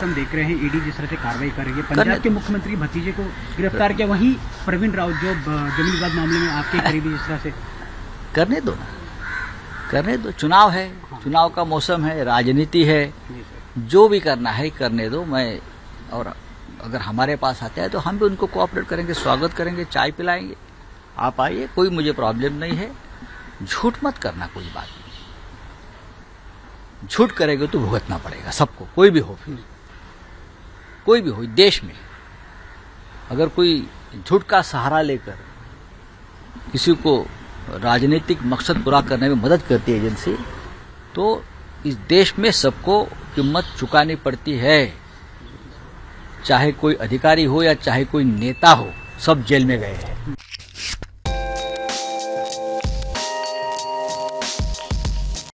हम देख रहे हैं ईडी जिस तरह से कार्रवाई कर रही है। पंजाब के मुख्यमंत्री भतीजे को गिरफ़्तार किया वहीं प्रवीण राउत जो ज़मीन विवाद मामले में आपके करीबी जिस तरह से करने दो ना। करने दो। चुनाव है चुनाव का मौसम है राजनीति है। जो भी करना है करने दो। मैं और अगर हमारे पास आते हैं तो हम भी उनको कोऑपरेट करेंगे स्वागत करेंगे चाय पिलाएँगे। आप आइए कोई मुझे प्रॉब्लम नहीं है। झूठ मत करना कोई बात नहीं। झूठ करेंगे तो भुगतना पड़ेगा सबको कोई भी हो। फिर कोई भी हो, देश में, अगर कोई झूठ का सहारा लेकर किसी को राजनीतिक मकसद पूरा करने में मदद करती है एजेंसी तो इस देश में सबको कीमत चुकानी पड़ती है। चाहे कोई अधिकारी हो या चाहे कोई नेता हो, सब जेल में गए हैं।